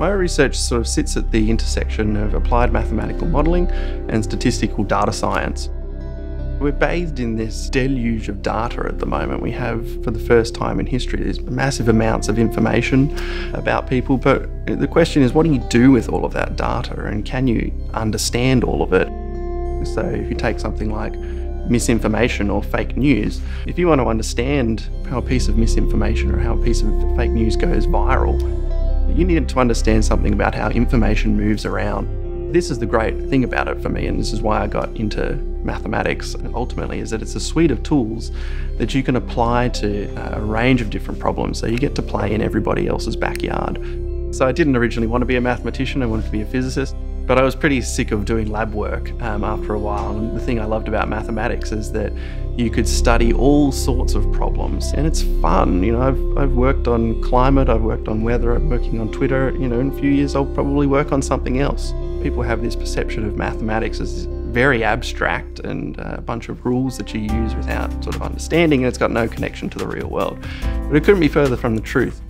My research sort of sits at the intersection of applied mathematical modelling and statistical data science. We're bathed in this deluge of data at the moment. We have, for the first time in history, these massive amounts of information about people. But the question is, what do you do with all of that data and can you understand all of it? So, if you take something like misinformation or fake news, if you want to understand how a piece of misinformation or how a piece of fake news goes viral, you need to understand something about how information moves around. This is the great thing about it for me, and this is why I got into mathematics ultimately, is that it's a suite of tools that you can apply to a range of different problems. So you get to play in everybody else's backyard. So I didn't originally want to be a mathematician, I wanted to be a physicist. But I was pretty sick of doing lab work um, after a while. And the thing I loved about mathematics is that you could study all sorts of problems and it's fun. You know, I've, I've worked on climate, I've worked on weather, I'm working on Twitter. You know, in a few years I'll probably work on something else. People have this perception of mathematics as very abstract and a bunch of rules that you use without sort of understanding and it's got no connection to the real world. But it couldn't be further from the truth.